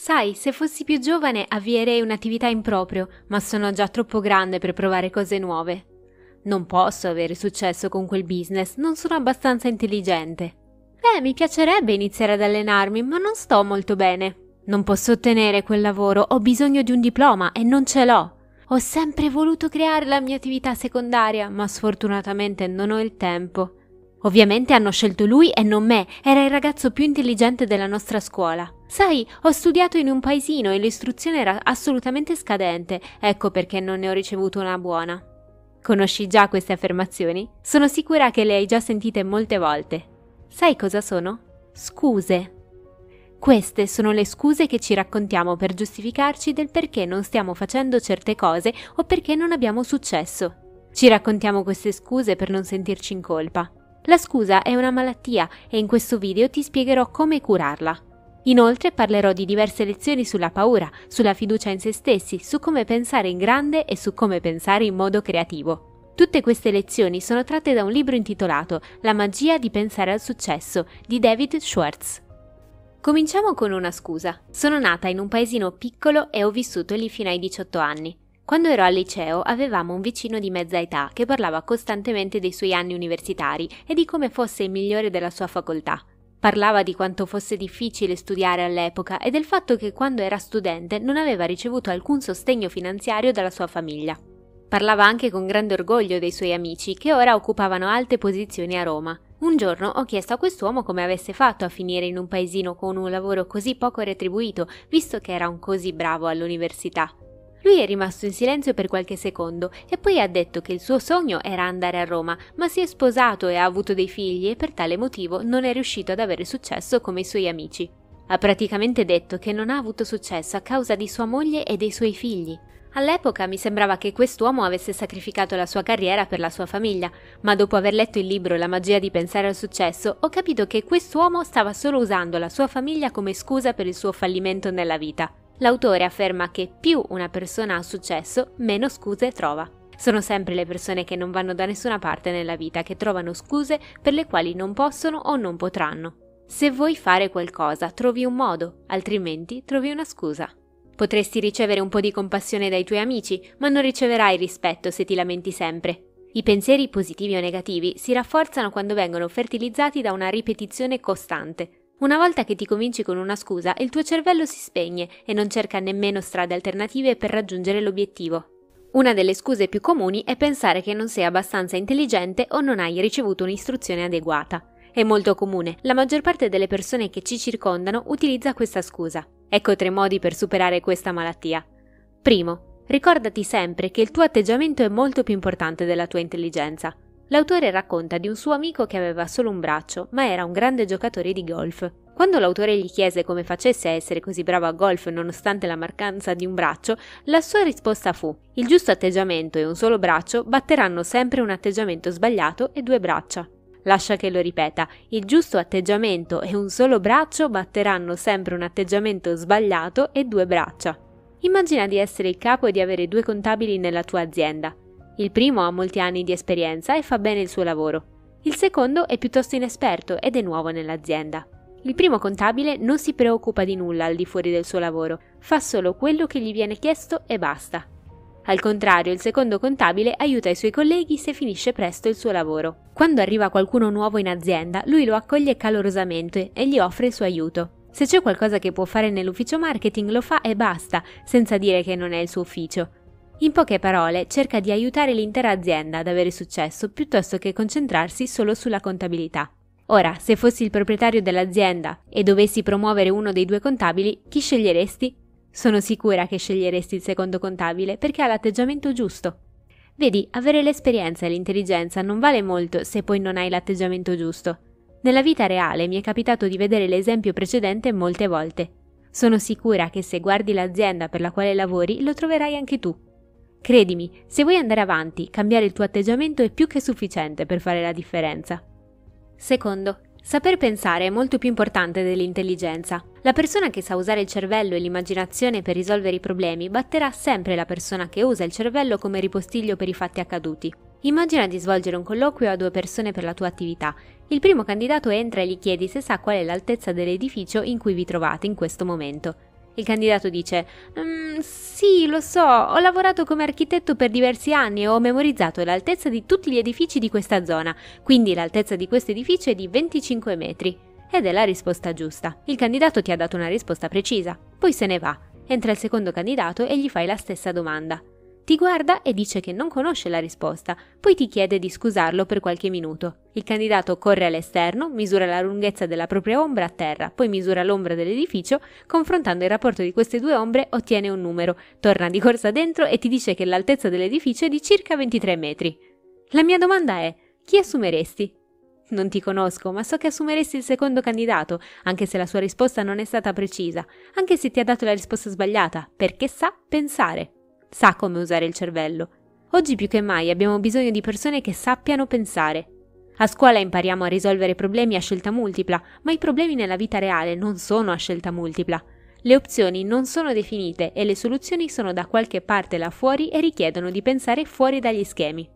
Sai, se fossi più giovane avvierei un'attività in proprio, ma sono già troppo grande per provare cose nuove. Non posso avere successo con quel business, non sono abbastanza intelligente. Beh, mi piacerebbe iniziare ad allenarmi, ma non sto molto bene. Non posso ottenere quel lavoro, ho bisogno di un diploma e non ce l'ho. Ho sempre voluto creare la mia attività secondaria, ma sfortunatamente non ho il tempo. Ovviamente hanno scelto lui e non me, era il ragazzo più intelligente della nostra scuola. Sai, ho studiato in un paesino e l'istruzione era assolutamente scadente, ecco perché non ne ho ricevuto una buona. Conosci già queste affermazioni? Sono sicura che le hai già sentite molte volte. Sai cosa sono? Scuse. Queste sono le scuse che ci raccontiamo per giustificarci del perché non stiamo facendo certe cose o perché non abbiamo successo. Ci raccontiamo queste scuse per non sentirci in colpa. La scusa è una malattia e in questo video ti spiegherò come curarla. Inoltre parlerò di diverse lezioni sulla paura, sulla fiducia in se stessi, su come pensare in grande e su come pensare in modo creativo. Tutte queste lezioni sono tratte da un libro intitolato La magia di pensare al successo di David Schwartz. Cominciamo con una scusa. Sono nata in un paesino piccolo e ho vissuto lì fino ai 18 anni. Quando ero al liceo avevamo un vicino di mezza età che parlava costantemente dei suoi anni universitari e di come fosse il migliore della sua facoltà. Parlava di quanto fosse difficile studiare all'epoca e del fatto che quando era studente non aveva ricevuto alcun sostegno finanziario dalla sua famiglia. Parlava anche con grande orgoglio dei suoi amici che ora occupavano alte posizioni a Roma. Un giorno ho chiesto a quest'uomo come avesse fatto a finire in un paesino con un lavoro così poco retribuito, visto che era un così bravo all'università. Lui è rimasto in silenzio per qualche secondo e poi ha detto che il suo sogno era andare a Roma, ma si è sposato e ha avuto dei figli e per tale motivo non è riuscito ad avere successo come i suoi amici. Ha praticamente detto che non ha avuto successo a causa di sua moglie e dei suoi figli. All'epoca mi sembrava che quest'uomo avesse sacrificato la sua carriera per la sua famiglia, ma dopo aver letto il libro La magia di pensare al successo ho capito che quest'uomo stava solo usando la sua famiglia come scusa per il suo fallimento nella vita. L'autore afferma che più una persona ha successo, meno scuse trova. Sono sempre le persone che non vanno da nessuna parte nella vita che trovano scuse per le quali non possono o non potranno. Se vuoi fare qualcosa, trovi un modo, altrimenti trovi una scusa. Potresti ricevere un po' di compassione dai tuoi amici, ma non riceverai rispetto se ti lamenti sempre. I pensieri positivi o negativi si rafforzano quando vengono fertilizzati da una ripetizione costante. Una volta che ti convinci con una scusa, il tuo cervello si spegne e non cerca nemmeno strade alternative per raggiungere l'obiettivo. Una delle scuse più comuni è pensare che non sei abbastanza intelligente o non hai ricevuto un'istruzione adeguata. È molto comune, la maggior parte delle persone che ci circondano utilizza questa scusa. Ecco tre modi per superare questa malattia. Primo, ricordati sempre che il tuo atteggiamento è molto più importante della tua intelligenza. L'autore racconta di un suo amico che aveva solo un braccio, ma era un grande giocatore di golf. Quando l'autore gli chiese come facesse a essere così bravo a golf nonostante la mancanza di un braccio, la sua risposta fu: Il giusto atteggiamento e un solo braccio batteranno sempre un atteggiamento sbagliato e due braccia. Lascia che lo ripeta: il giusto atteggiamento e un solo braccio batteranno sempre un atteggiamento sbagliato e due braccia. Immagina di essere il capo e di avere due contabili nella tua azienda. Il primo ha molti anni di esperienza e fa bene il suo lavoro. Il secondo è piuttosto inesperto ed è nuovo nell'azienda. Il primo contabile non si preoccupa di nulla al di fuori del suo lavoro, fa solo quello che gli viene chiesto e basta. Al contrario, il secondo contabile aiuta i suoi colleghi se finisce presto il suo lavoro. Quando arriva qualcuno nuovo in azienda, lui lo accoglie calorosamente e gli offre il suo aiuto. Se c'è qualcosa che può fare nell'ufficio marketing lo fa e basta, senza dire che non è il suo ufficio. In poche parole, cerca di aiutare l'intera azienda ad avere successo piuttosto che concentrarsi solo sulla contabilità. Ora, se fossi il proprietario dell'azienda e dovessi promuovere uno dei due contabili, chi sceglieresti? Sono sicura che sceglieresti il secondo contabile perché ha l'atteggiamento giusto. Vedi, avere l'esperienza e l'intelligenza non vale molto se poi non hai l'atteggiamento giusto. Nella vita reale mi è capitato di vedere l'esempio precedente molte volte. Sono sicura che se guardi l'azienda per la quale lavori lo troverai anche tu. Credimi, se vuoi andare avanti, cambiare il tuo atteggiamento è più che sufficiente per fare la differenza. Secondo, saper pensare è molto più importante dell'intelligenza. La persona che sa usare il cervello e l'immaginazione per risolvere i problemi batterà sempre la persona che usa il cervello come ripostiglio per i fatti accaduti. Immagina di svolgere un colloquio a due persone per la tua attività. Il primo candidato entra e gli chiedi se sa qual è l'altezza dell'edificio in cui vi trovate in questo momento. Il candidato dice: mm, Sì, lo so, ho lavorato come architetto per diversi anni e ho memorizzato l'altezza di tutti gli edifici di questa zona, quindi l'altezza di questo edificio è di 25 metri. Ed è la risposta giusta. Il candidato ti ha dato una risposta precisa. Poi se ne va. Entra il secondo candidato e gli fai la stessa domanda. Ti guarda e dice che non conosce la risposta, poi ti chiede di scusarlo per qualche minuto. Il candidato corre all'esterno, misura la lunghezza della propria ombra a terra, poi misura l'ombra dell'edificio, confrontando il rapporto di queste due ombre ottiene un numero, torna di corsa dentro e ti dice che l'altezza dell'edificio è di circa 23 metri. La mia domanda è, chi assumeresti? Non ti conosco, ma so che assumeresti il secondo candidato, anche se la sua risposta non è stata precisa, anche se ti ha dato la risposta sbagliata, perché sa pensare sa come usare il cervello. Oggi più che mai abbiamo bisogno di persone che sappiano pensare. A scuola impariamo a risolvere problemi a scelta multipla, ma i problemi nella vita reale non sono a scelta multipla. Le opzioni non sono definite e le soluzioni sono da qualche parte là fuori e richiedono di pensare fuori dagli schemi.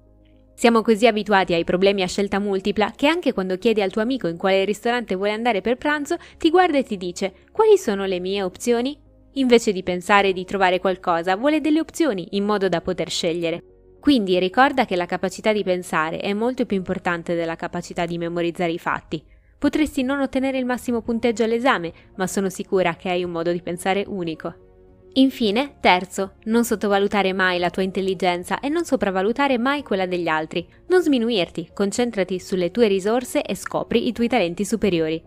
Siamo così abituati ai problemi a scelta multipla che anche quando chiedi al tuo amico in quale ristorante vuole andare per pranzo, ti guarda e ti dice quali sono le mie opzioni? Invece di pensare di trovare qualcosa, vuole delle opzioni in modo da poter scegliere. Quindi ricorda che la capacità di pensare è molto più importante della capacità di memorizzare i fatti. Potresti non ottenere il massimo punteggio all'esame, ma sono sicura che hai un modo di pensare unico. Infine, terzo, non sottovalutare mai la tua intelligenza e non sopravvalutare mai quella degli altri. Non sminuirti, concentrati sulle tue risorse e scopri i tuoi talenti superiori.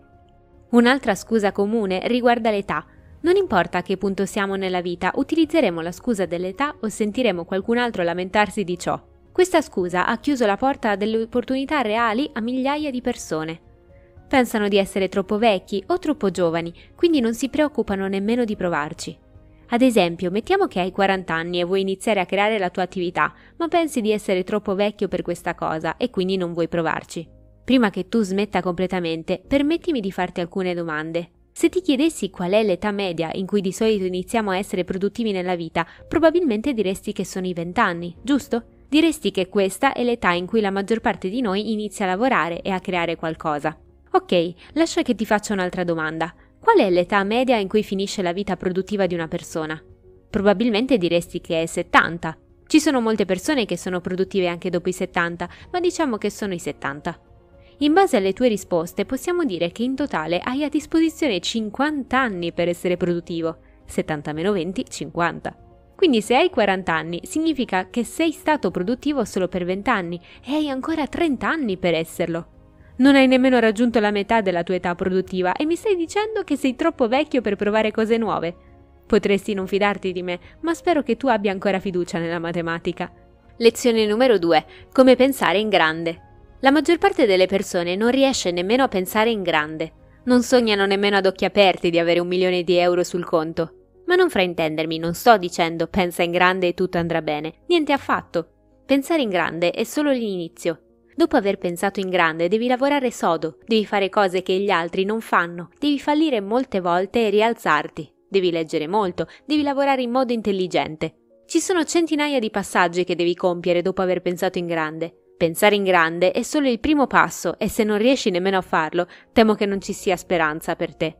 Un'altra scusa comune riguarda l'età. Non importa a che punto siamo nella vita, utilizzeremo la scusa dell'età o sentiremo qualcun altro lamentarsi di ciò. Questa scusa ha chiuso la porta a delle opportunità reali a migliaia di persone. Pensano di essere troppo vecchi o troppo giovani, quindi non si preoccupano nemmeno di provarci. Ad esempio, mettiamo che hai 40 anni e vuoi iniziare a creare la tua attività, ma pensi di essere troppo vecchio per questa cosa e quindi non vuoi provarci. Prima che tu smetta completamente, permettimi di farti alcune domande. Se ti chiedessi qual è l'età media in cui di solito iniziamo a essere produttivi nella vita, probabilmente diresti che sono i 20 anni, giusto? Diresti che questa è l'età in cui la maggior parte di noi inizia a lavorare e a creare qualcosa. Ok, lascia che ti faccia un'altra domanda. Qual è l'età media in cui finisce la vita produttiva di una persona? Probabilmente diresti che è 70. Ci sono molte persone che sono produttive anche dopo i 70, ma diciamo che sono i 70. In base alle tue risposte possiamo dire che in totale hai a disposizione 50 anni per essere produttivo. 70 meno 20, 50. Quindi se hai 40 anni significa che sei stato produttivo solo per 20 anni e hai ancora 30 anni per esserlo. Non hai nemmeno raggiunto la metà della tua età produttiva e mi stai dicendo che sei troppo vecchio per provare cose nuove. Potresti non fidarti di me, ma spero che tu abbia ancora fiducia nella matematica. Lezione numero 2. Come pensare in grande. La maggior parte delle persone non riesce nemmeno a pensare in grande. Non sognano nemmeno ad occhi aperti di avere un milione di euro sul conto. Ma non fraintendermi, non sto dicendo pensa in grande e tutto andrà bene. Niente affatto. Pensare in grande è solo l'inizio. Dopo aver pensato in grande devi lavorare sodo, devi fare cose che gli altri non fanno, devi fallire molte volte e rialzarti, devi leggere molto, devi lavorare in modo intelligente. Ci sono centinaia di passaggi che devi compiere dopo aver pensato in grande. Pensare in grande è solo il primo passo e se non riesci nemmeno a farlo, temo che non ci sia speranza per te.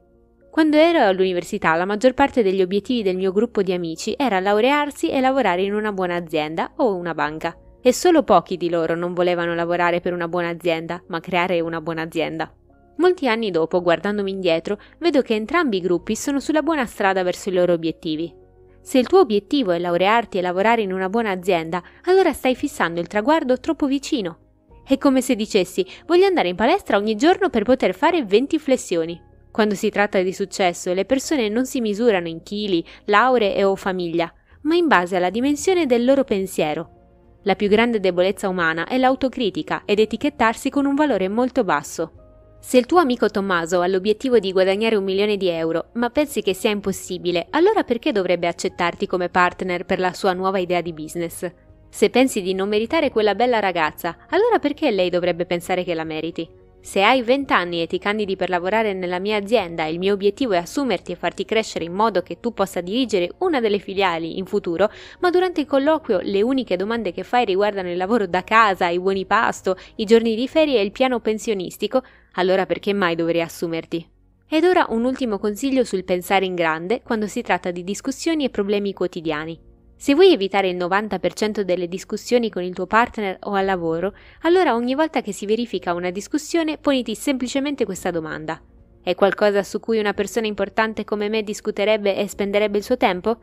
Quando ero all'università, la maggior parte degli obiettivi del mio gruppo di amici era laurearsi e lavorare in una buona azienda o una banca. E solo pochi di loro non volevano lavorare per una buona azienda, ma creare una buona azienda. Molti anni dopo, guardandomi indietro, vedo che entrambi i gruppi sono sulla buona strada verso i loro obiettivi. Se il tuo obiettivo è laurearti e lavorare in una buona azienda, allora stai fissando il traguardo troppo vicino. È come se dicessi voglio andare in palestra ogni giorno per poter fare 20 flessioni. Quando si tratta di successo, le persone non si misurano in chili, lauree o famiglia, ma in base alla dimensione del loro pensiero. La più grande debolezza umana è l'autocritica ed etichettarsi con un valore molto basso. Se il tuo amico Tommaso ha l'obiettivo di guadagnare un milione di euro, ma pensi che sia impossibile, allora perché dovrebbe accettarti come partner per la sua nuova idea di business? Se pensi di non meritare quella bella ragazza, allora perché lei dovrebbe pensare che la meriti? Se hai 20 anni e ti candidi per lavorare nella mia azienda e il mio obiettivo è assumerti e farti crescere in modo che tu possa dirigere una delle filiali in futuro, ma durante il colloquio le uniche domande che fai riguardano il lavoro da casa, i buoni pasto, i giorni di ferie e il piano pensionistico, allora perché mai dovrei assumerti? Ed ora un ultimo consiglio sul pensare in grande quando si tratta di discussioni e problemi quotidiani. Se vuoi evitare il 90% delle discussioni con il tuo partner o al lavoro, allora ogni volta che si verifica una discussione poniti semplicemente questa domanda. È qualcosa su cui una persona importante come me discuterebbe e spenderebbe il suo tempo?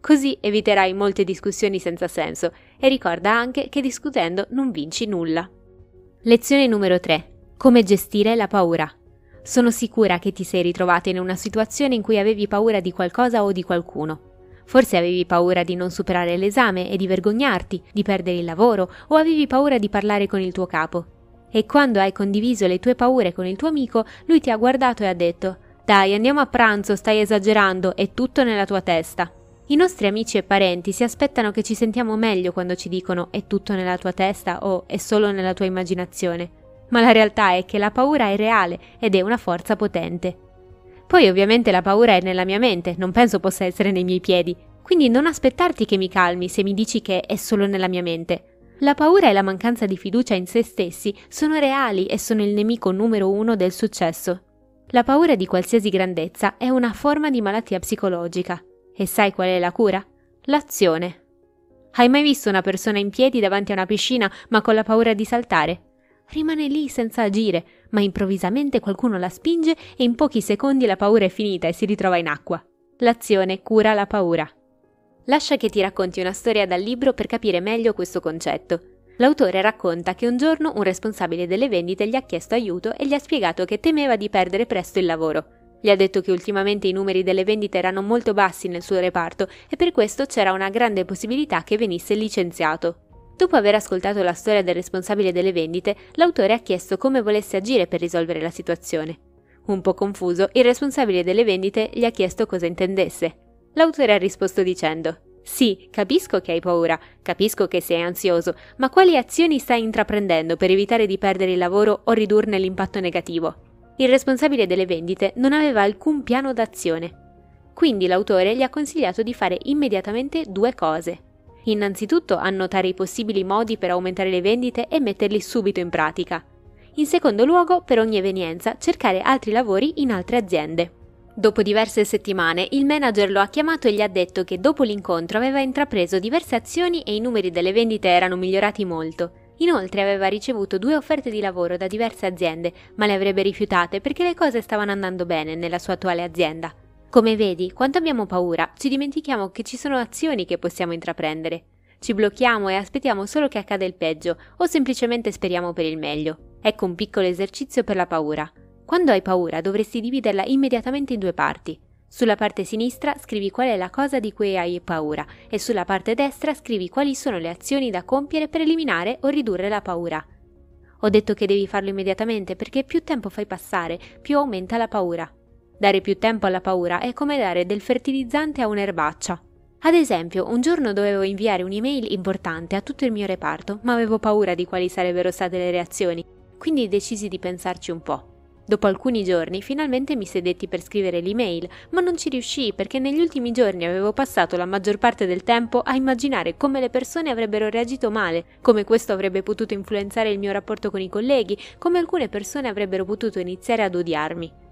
Così eviterai molte discussioni senza senso e ricorda anche che discutendo non vinci nulla. Lezione numero 3. Come gestire la paura. Sono sicura che ti sei ritrovata in una situazione in cui avevi paura di qualcosa o di qualcuno. Forse avevi paura di non superare l'esame e di vergognarti, di perdere il lavoro o avevi paura di parlare con il tuo capo. E quando hai condiviso le tue paure con il tuo amico, lui ti ha guardato e ha detto Dai, andiamo a pranzo, stai esagerando, è tutto nella tua testa. I nostri amici e parenti si aspettano che ci sentiamo meglio quando ci dicono è tutto nella tua testa o è solo nella tua immaginazione. Ma la realtà è che la paura è reale ed è una forza potente. Poi ovviamente la paura è nella mia mente, non penso possa essere nei miei piedi, quindi non aspettarti che mi calmi se mi dici che è solo nella mia mente. La paura e la mancanza di fiducia in se stessi sono reali e sono il nemico numero uno del successo. La paura di qualsiasi grandezza è una forma di malattia psicologica. E sai qual è la cura? L'azione. Hai mai visto una persona in piedi davanti a una piscina ma con la paura di saltare? Rimane lì senza agire, ma improvvisamente qualcuno la spinge e in pochi secondi la paura è finita e si ritrova in acqua. L'azione cura la paura. Lascia che ti racconti una storia dal libro per capire meglio questo concetto. L'autore racconta che un giorno un responsabile delle vendite gli ha chiesto aiuto e gli ha spiegato che temeva di perdere presto il lavoro. Gli ha detto che ultimamente i numeri delle vendite erano molto bassi nel suo reparto e per questo c'era una grande possibilità che venisse licenziato. Dopo aver ascoltato la storia del responsabile delle vendite, l'autore ha chiesto come volesse agire per risolvere la situazione. Un po' confuso, il responsabile delle vendite gli ha chiesto cosa intendesse. L'autore ha risposto dicendo Sì, capisco che hai paura, capisco che sei ansioso, ma quali azioni stai intraprendendo per evitare di perdere il lavoro o ridurne l'impatto negativo? Il responsabile delle vendite non aveva alcun piano d'azione. Quindi l'autore gli ha consigliato di fare immediatamente due cose. Innanzitutto annotare i possibili modi per aumentare le vendite e metterli subito in pratica. In secondo luogo, per ogni evenienza, cercare altri lavori in altre aziende. Dopo diverse settimane, il manager lo ha chiamato e gli ha detto che dopo l'incontro aveva intrapreso diverse azioni e i numeri delle vendite erano migliorati molto. Inoltre aveva ricevuto due offerte di lavoro da diverse aziende, ma le avrebbe rifiutate perché le cose stavano andando bene nella sua attuale azienda. Come vedi, quando abbiamo paura, ci dimentichiamo che ci sono azioni che possiamo intraprendere. Ci blocchiamo e aspettiamo solo che accada il peggio o semplicemente speriamo per il meglio. Ecco un piccolo esercizio per la paura. Quando hai paura dovresti dividerla immediatamente in due parti. Sulla parte sinistra scrivi qual è la cosa di cui hai paura e sulla parte destra scrivi quali sono le azioni da compiere per eliminare o ridurre la paura. Ho detto che devi farlo immediatamente perché più tempo fai passare, più aumenta la paura. Dare più tempo alla paura è come dare del fertilizzante a un'erbaccia. Ad esempio, un giorno dovevo inviare un'email importante a tutto il mio reparto, ma avevo paura di quali sarebbero state le reazioni, quindi decisi di pensarci un po'. Dopo alcuni giorni finalmente mi sedetti per scrivere l'email, ma non ci riuscii perché negli ultimi giorni avevo passato la maggior parte del tempo a immaginare come le persone avrebbero reagito male, come questo avrebbe potuto influenzare il mio rapporto con i colleghi, come alcune persone avrebbero potuto iniziare ad odiarmi.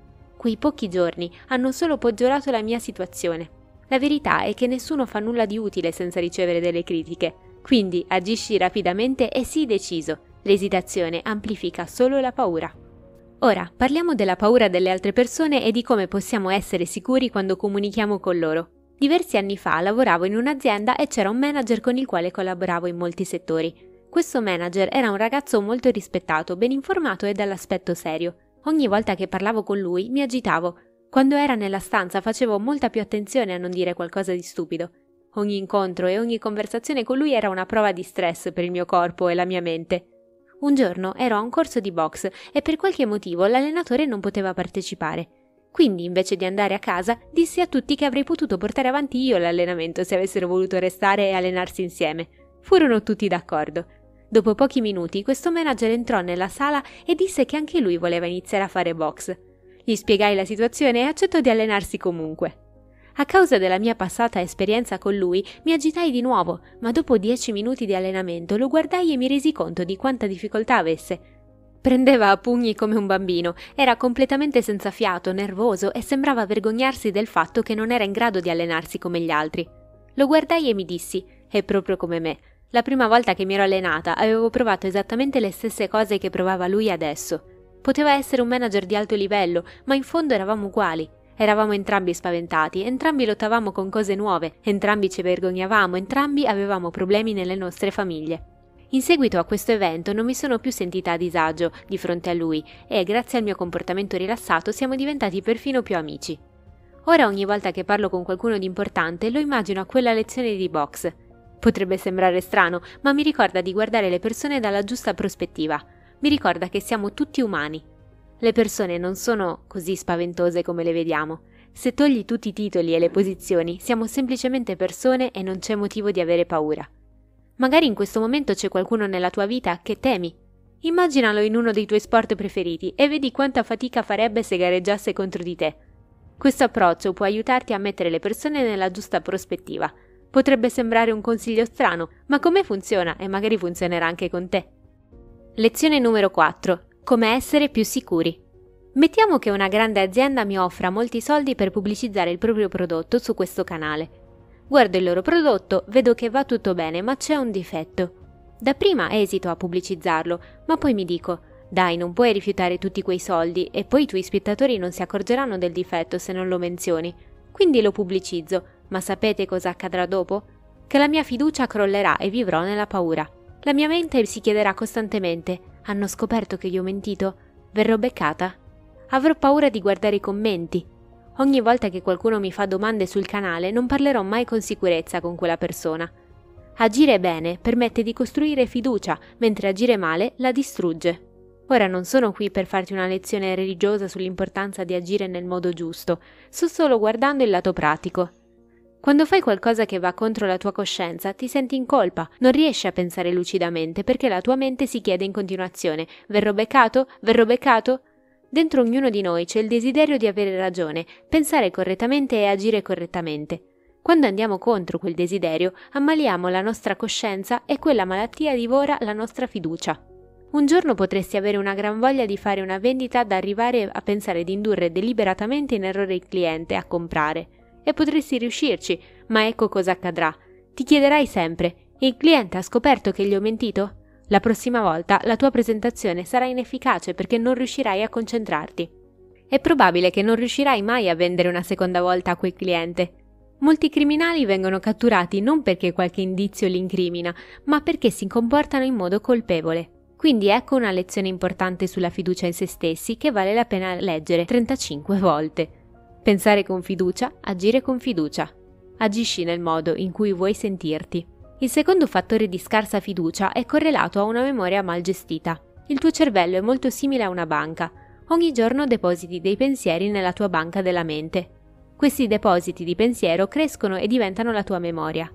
Quei pochi giorni hanno solo peggiorato la mia situazione. La verità è che nessuno fa nulla di utile senza ricevere delle critiche, quindi agisci rapidamente e sii deciso. L'esitazione amplifica solo la paura. Ora parliamo della paura delle altre persone e di come possiamo essere sicuri quando comunichiamo con loro. Diversi anni fa lavoravo in un'azienda e c'era un manager con il quale collaboravo in molti settori. Questo manager era un ragazzo molto rispettato, ben informato e dall'aspetto serio. Ogni volta che parlavo con lui mi agitavo. Quando era nella stanza facevo molta più attenzione a non dire qualcosa di stupido. Ogni incontro e ogni conversazione con lui era una prova di stress per il mio corpo e la mia mente. Un giorno ero a un corso di box e per qualche motivo l'allenatore non poteva partecipare. Quindi, invece di andare a casa, dissi a tutti che avrei potuto portare avanti io l'allenamento se avessero voluto restare e allenarsi insieme. Furono tutti d'accordo. Dopo pochi minuti questo manager entrò nella sala e disse che anche lui voleva iniziare a fare box. Gli spiegai la situazione e accettò di allenarsi comunque. A causa della mia passata esperienza con lui mi agitai di nuovo, ma dopo dieci minuti di allenamento lo guardai e mi resi conto di quanta difficoltà avesse. Prendeva a pugni come un bambino, era completamente senza fiato, nervoso e sembrava vergognarsi del fatto che non era in grado di allenarsi come gli altri. Lo guardai e mi dissi: è proprio come me. La prima volta che mi ero allenata avevo provato esattamente le stesse cose che provava lui adesso. Poteva essere un manager di alto livello, ma in fondo eravamo uguali. Eravamo entrambi spaventati, entrambi lottavamo con cose nuove, entrambi ci vergognavamo, entrambi avevamo problemi nelle nostre famiglie. In seguito a questo evento non mi sono più sentita a disagio di fronte a lui e, grazie al mio comportamento rilassato, siamo diventati perfino più amici. Ora ogni volta che parlo con qualcuno di importante lo immagino a quella lezione di box. Potrebbe sembrare strano, ma mi ricorda di guardare le persone dalla giusta prospettiva. Mi ricorda che siamo tutti umani. Le persone non sono così spaventose come le vediamo. Se togli tutti i titoli e le posizioni, siamo semplicemente persone e non c'è motivo di avere paura. Magari in questo momento c'è qualcuno nella tua vita che temi. Immaginalo in uno dei tuoi sport preferiti e vedi quanta fatica farebbe se gareggiasse contro di te. Questo approccio può aiutarti a mettere le persone nella giusta prospettiva. Potrebbe sembrare un consiglio strano, ma come funziona e magari funzionerà anche con te. Lezione numero 4. Come essere più sicuri. Mettiamo che una grande azienda mi offra molti soldi per pubblicizzare il proprio prodotto su questo canale. Guardo il loro prodotto, vedo che va tutto bene, ma c'è un difetto. Dapprima esito a pubblicizzarlo, ma poi mi dico, dai, non puoi rifiutare tutti quei soldi e poi i tuoi spettatori non si accorgeranno del difetto se non lo menzioni. Quindi lo pubblicizzo, ma sapete cosa accadrà dopo? Che la mia fiducia crollerà e vivrò nella paura. La mia mente si chiederà costantemente, hanno scoperto che gli ho mentito? Verrò beccata? Avrò paura di guardare i commenti, Ogni volta che qualcuno mi fa domande sul canale non parlerò mai con sicurezza con quella persona. Agire bene permette di costruire fiducia, mentre agire male la distrugge. Ora non sono qui per farti una lezione religiosa sull'importanza di agire nel modo giusto, sto solo guardando il lato pratico. Quando fai qualcosa che va contro la tua coscienza, ti senti in colpa, non riesci a pensare lucidamente perché la tua mente si chiede in continuazione: verrò beccato? Verrò beccato? Dentro ognuno di noi c'è il desiderio di avere ragione, pensare correttamente e agire correttamente. Quando andiamo contro quel desiderio, ammaliamo la nostra coscienza e quella malattia divora la nostra fiducia. Un giorno potresti avere una gran voglia di fare una vendita da arrivare a pensare di indurre deliberatamente in errore il cliente a comprare. E potresti riuscirci, ma ecco cosa accadrà. Ti chiederai sempre: il cliente ha scoperto che gli ho mentito? La prossima volta la tua presentazione sarà inefficace perché non riuscirai a concentrarti. È probabile che non riuscirai mai a vendere una seconda volta a quel cliente. Molti criminali vengono catturati non perché qualche indizio li incrimina, ma perché si comportano in modo colpevole. Quindi ecco una lezione importante sulla fiducia in se stessi che vale la pena leggere 35 volte. Pensare con fiducia, agire con fiducia. Agisci nel modo in cui vuoi sentirti. Il secondo fattore di scarsa fiducia è correlato a una memoria mal gestita. Il tuo cervello è molto simile a una banca. Ogni giorno depositi dei pensieri nella tua banca della mente. Questi depositi di pensiero crescono e diventano la tua memoria.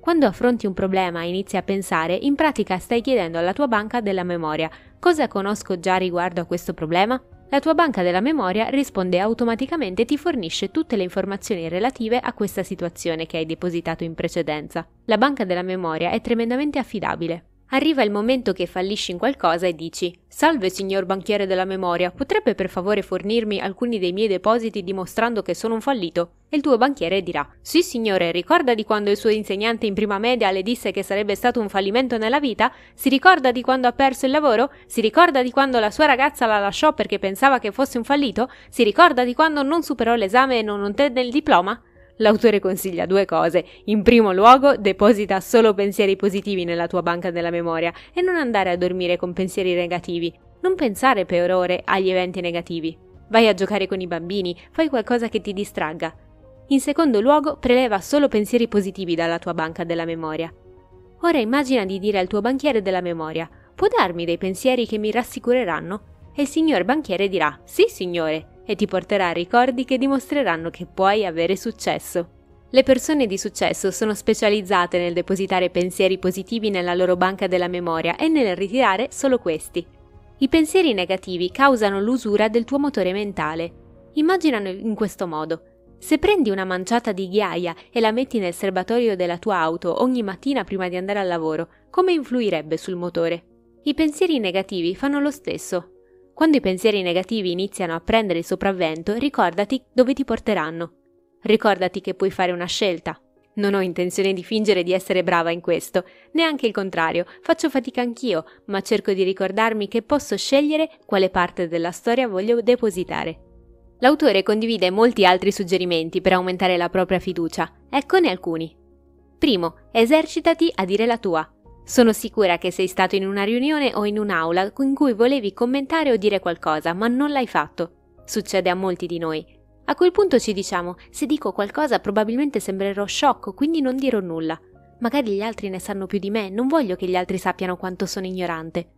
Quando affronti un problema e inizi a pensare, in pratica stai chiedendo alla tua banca della memoria cosa conosco già riguardo a questo problema? La tua banca della memoria risponde automaticamente e ti fornisce tutte le informazioni relative a questa situazione che hai depositato in precedenza. La banca della memoria è tremendamente affidabile. Arriva il momento che fallisci in qualcosa e dici Salve signor banchiere della memoria, potrebbe per favore fornirmi alcuni dei miei depositi dimostrando che sono un fallito? E il tuo banchiere dirà Sì signore, ricorda di quando il suo insegnante in prima media le disse che sarebbe stato un fallimento nella vita? Si ricorda di quando ha perso il lavoro? Si ricorda di quando la sua ragazza la lasciò perché pensava che fosse un fallito? Si ricorda di quando non superò l'esame e non ottenne il diploma? L'autore consiglia due cose. In primo luogo, deposita solo pensieri positivi nella tua banca della memoria e non andare a dormire con pensieri negativi. Non pensare per ore agli eventi negativi. Vai a giocare con i bambini, fai qualcosa che ti distragga. In secondo luogo, preleva solo pensieri positivi dalla tua banca della memoria. Ora immagina di dire al tuo banchiere della memoria: Può darmi dei pensieri che mi rassicureranno? E il signor banchiere dirà: Sì, signore e ti porterà ricordi che dimostreranno che puoi avere successo. Le persone di successo sono specializzate nel depositare pensieri positivi nella loro banca della memoria e nel ritirare solo questi. I pensieri negativi causano l'usura del tuo motore mentale. Immaginano in questo modo. Se prendi una manciata di ghiaia e la metti nel serbatoio della tua auto ogni mattina prima di andare al lavoro, come influirebbe sul motore? I pensieri negativi fanno lo stesso. Quando i pensieri negativi iniziano a prendere il sopravvento, ricordati dove ti porteranno. Ricordati che puoi fare una scelta. Non ho intenzione di fingere di essere brava in questo, neanche il contrario, faccio fatica anch'io, ma cerco di ricordarmi che posso scegliere quale parte della storia voglio depositare. L'autore condivide molti altri suggerimenti per aumentare la propria fiducia. Eccone alcuni. Primo, esercitati a dire la tua. Sono sicura che sei stato in una riunione o in un'aula in cui volevi commentare o dire qualcosa, ma non l'hai fatto. Succede a molti di noi. A quel punto ci diciamo, se dico qualcosa probabilmente sembrerò sciocco, quindi non dirò nulla. Magari gli altri ne sanno più di me, non voglio che gli altri sappiano quanto sono ignorante.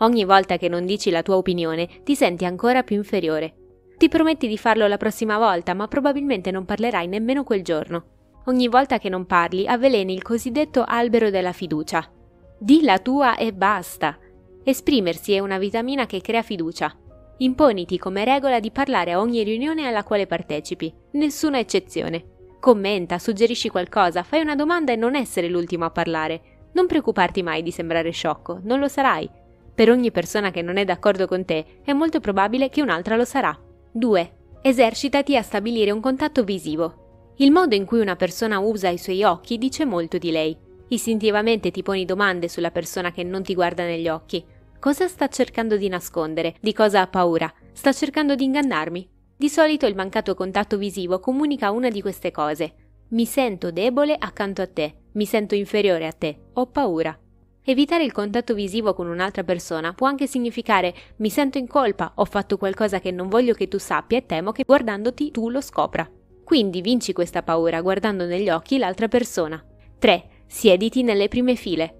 Ogni volta che non dici la tua opinione, ti senti ancora più inferiore. Ti prometti di farlo la prossima volta, ma probabilmente non parlerai nemmeno quel giorno. Ogni volta che non parli, avveleni il cosiddetto albero della fiducia. Di la tua e basta. Esprimersi è una vitamina che crea fiducia. Imponiti come regola di parlare a ogni riunione alla quale partecipi, nessuna eccezione. Commenta, suggerisci qualcosa, fai una domanda e non essere l'ultimo a parlare. Non preoccuparti mai di sembrare sciocco, non lo sarai. Per ogni persona che non è d'accordo con te, è molto probabile che un'altra lo sarà. 2. Esercitati a stabilire un contatto visivo. Il modo in cui una persona usa i suoi occhi dice molto di lei. Istintivamente ti poni domande sulla persona che non ti guarda negli occhi. Cosa sta cercando di nascondere? Di cosa ha paura? Sta cercando di ingannarmi? Di solito il mancato contatto visivo comunica una di queste cose. Mi sento debole accanto a te, mi sento inferiore a te, ho paura. Evitare il contatto visivo con un'altra persona può anche significare mi sento in colpa, ho fatto qualcosa che non voglio che tu sappia e temo che guardandoti tu lo scopra. Quindi vinci questa paura guardando negli occhi l'altra persona. 3. Siediti nelle prime file.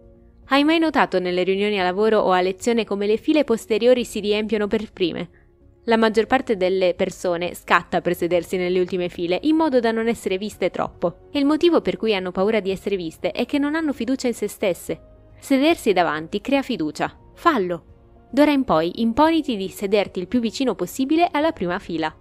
Hai mai notato nelle riunioni a lavoro o a lezione come le file posteriori si riempiono per prime? La maggior parte delle persone scatta per sedersi nelle ultime file in modo da non essere viste troppo. E il motivo per cui hanno paura di essere viste è che non hanno fiducia in se stesse. Sedersi davanti crea fiducia. Fallo! D'ora in poi imponiti di sederti il più vicino possibile alla prima fila.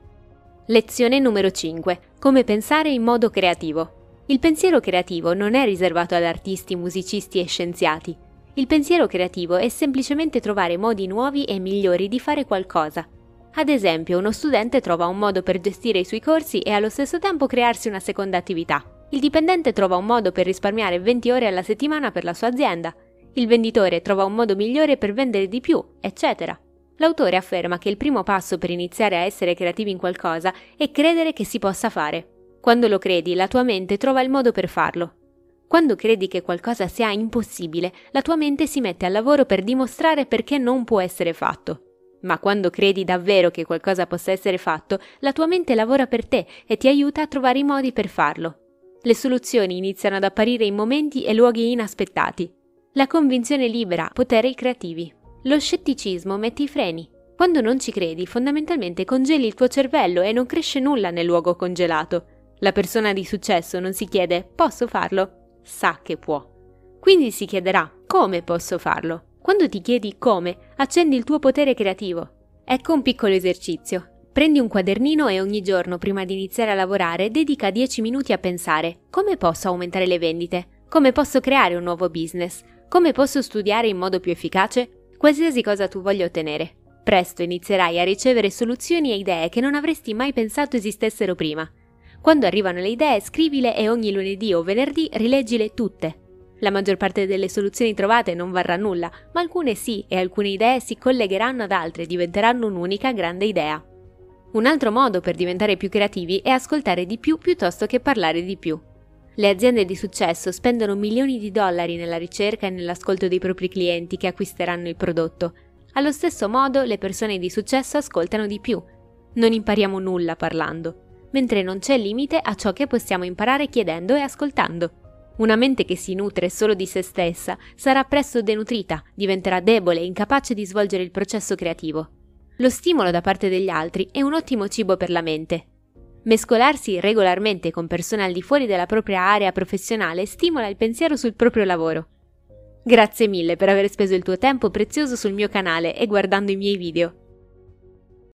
Lezione numero 5. Come pensare in modo creativo. Il pensiero creativo non è riservato ad artisti, musicisti e scienziati. Il pensiero creativo è semplicemente trovare modi nuovi e migliori di fare qualcosa. Ad esempio, uno studente trova un modo per gestire i suoi corsi e allo stesso tempo crearsi una seconda attività. Il dipendente trova un modo per risparmiare 20 ore alla settimana per la sua azienda. Il venditore trova un modo migliore per vendere di più, eccetera. L'autore afferma che il primo passo per iniziare a essere creativi in qualcosa è credere che si possa fare. Quando lo credi, la tua mente trova il modo per farlo. Quando credi che qualcosa sia impossibile, la tua mente si mette al lavoro per dimostrare perché non può essere fatto. Ma quando credi davvero che qualcosa possa essere fatto, la tua mente lavora per te e ti aiuta a trovare i modi per farlo. Le soluzioni iniziano ad apparire in momenti e luoghi inaspettati. La convinzione libera potere i creativi. Lo scetticismo mette i freni. Quando non ci credi, fondamentalmente congeli il tuo cervello e non cresce nulla nel luogo congelato. La persona di successo non si chiede posso farlo? Sa che può. Quindi si chiederà come posso farlo? Quando ti chiedi come, accendi il tuo potere creativo. Ecco un piccolo esercizio. Prendi un quadernino e ogni giorno prima di iniziare a lavorare dedica 10 minuti a pensare come posso aumentare le vendite, come posso creare un nuovo business, come posso studiare in modo più efficace, qualsiasi cosa tu voglia ottenere. Presto inizierai a ricevere soluzioni e idee che non avresti mai pensato esistessero prima. Quando arrivano le idee, scrivile e ogni lunedì o venerdì rileggile tutte. La maggior parte delle soluzioni trovate non varrà nulla, ma alcune sì e alcune idee si collegheranno ad altre e diventeranno un'unica grande idea. Un altro modo per diventare più creativi è ascoltare di più piuttosto che parlare di più. Le aziende di successo spendono milioni di dollari nella ricerca e nell'ascolto dei propri clienti che acquisteranno il prodotto. Allo stesso modo le persone di successo ascoltano di più. Non impariamo nulla parlando mentre non c'è limite a ciò che possiamo imparare chiedendo e ascoltando. Una mente che si nutre solo di se stessa sarà presto denutrita, diventerà debole e incapace di svolgere il processo creativo. Lo stimolo da parte degli altri è un ottimo cibo per la mente. Mescolarsi regolarmente con persone al di fuori della propria area professionale stimola il pensiero sul proprio lavoro. Grazie mille per aver speso il tuo tempo prezioso sul mio canale e guardando i miei video.